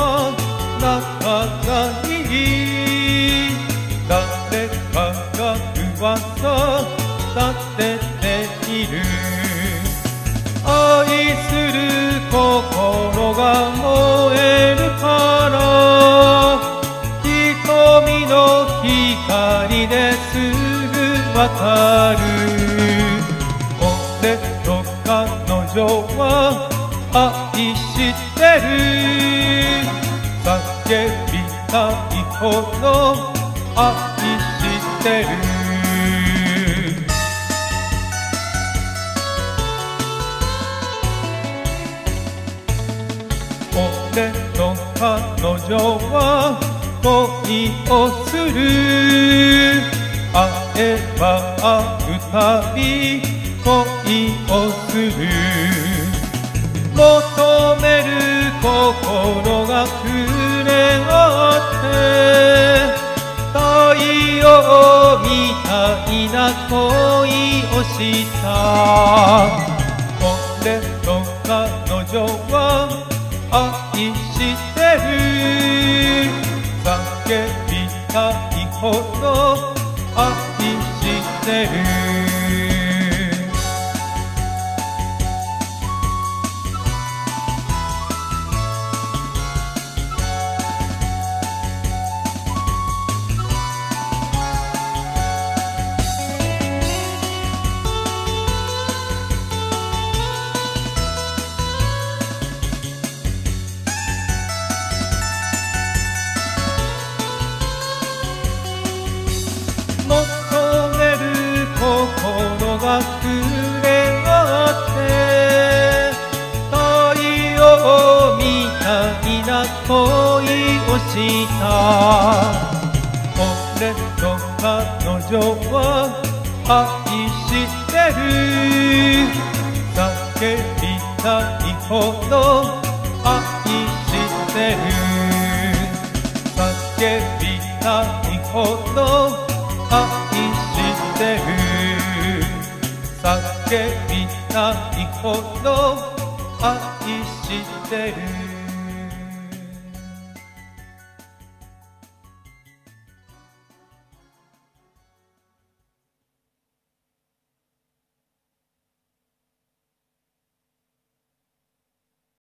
はならない誰かが噂立てている愛する心が燃えるから瞳の光ですぐわかる俺の彼女は愛してる。叫びたいほど愛してる。俺と彼女は恋をする。会えば会うたび恋をする。求める心がくれあって太陽みたいな恋をした。俺と彼女は愛してる。叫びたいほど愛してる。恋をした。俺と彼女は愛してる。叫びたいほど愛してる。叫びたいほど愛してる。叫びたいほど愛してる。